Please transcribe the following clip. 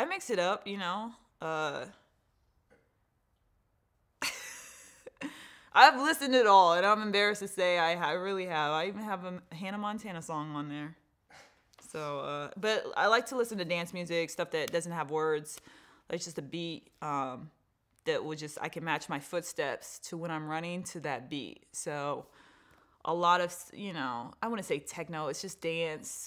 I mix it up, you know. Uh, I've listened to it all, and I'm embarrassed to say I, I really have. I even have a Hannah Montana song on there. So, uh, but I like to listen to dance music, stuff that doesn't have words. It's just a beat um, that will just I can match my footsteps to when I'm running to that beat. So, a lot of you know I want to say techno. It's just dance,